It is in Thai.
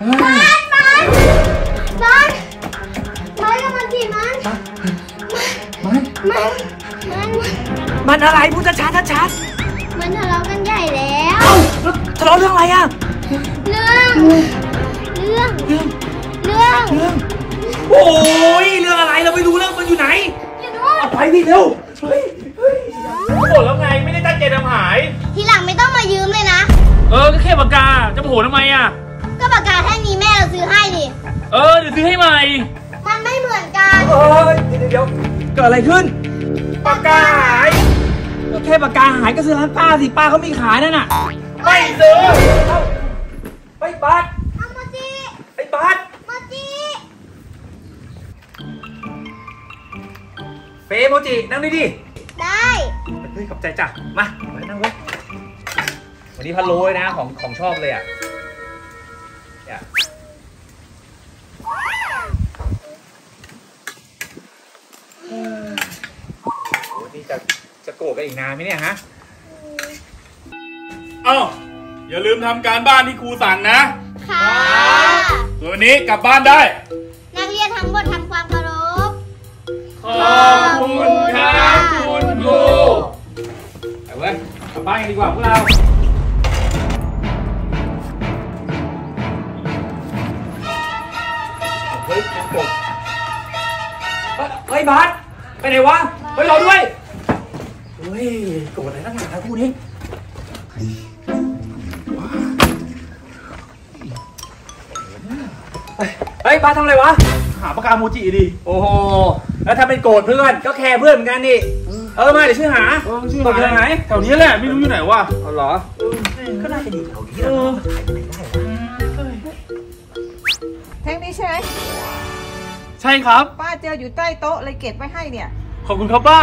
มันมันมันมันกับมันมันมันมันมันมันอะไรพูดช้าๆชัดมันทะเลาะกันใหญ่แล้วเอ้าทะเลาะเรื่องอะไรอะเรื่องเรื่องเรื่องเรื่องโอ้ยเรื่องอะไรเราไม่รู้เรื่องมันอยู่ไหนอยู่นู้นไปดิเร็วเฮ้ยเฮ้ยบอกแล้วไงไม่ได้ตั้งใจทำหาย ทีหลังไม่ต้องมายืมเลยนะ เออก็แค่ปากกาจะโมโหทำไมอะ ก็ปากกาแท่งนี้แม่เราซื้อให้ดิ เออเดี๋ยวซื้อให้ใหม่ มันไม่เหมือนกันเออเดี๋ยวเดี๋ยวเกิดอะไรขึ้นปากกาหายก็แค่ปากกาหายก็ซื้อร้านป้าสิป้าเขามีขายนั่นน่ะไม่ซื้อเอ้าไปบัสเอามาจิไอ้บัสมาจิเฟโมจินั่งดิดิได้เฮ้ยขอบใจจ้ะมามานั่งเว้ยวันนี้พะโล้เลยนะของของชอบเลยอะ เนี่ยเออโอ้นี่จะจะโกรธกันอีกนานไหมเนี่ยฮะ เอ้าอย่าลืมทำการบ้านที่ครูสั่งนะค่ะส่วนวันนี้กลับบ้านได้ นักเรียนทั้งหมดทำความเคารพ ขอบคุณครับคุณครูไปเว้ยกลับบ้านกันดีกว่าพวกเรา เฮ้ยเป็นกบเฮ้ยเฮ้ยบาสไปไหนวะ เฮ้ยรอด้วยเฮ้ยโกรธอะไรนักหนาคู่นี้เฮ้ยเฮ้ยบาสทำอะไรวะ หาปากกาโมจิดิ โอ้โห แล้วถ้าเป็นโกรธเพื่อน ก็แคร์เพื่อนเหมือนกันนี่ เออมาเดี๋ยวช่วยหาเออชื่อตกอยู่ไหนแถวนี้แหละ ไม่รู้อยู่ไหนวะเอาเหรอ ก็น่าจะอยู่แถวนี้แหละถ่ายไปไหนได้ ใช่ครับ ป้าเจออยู่ใต้โต๊ะเลยเก็บไว้ให้เนี่ย ขอบคุณครับป้า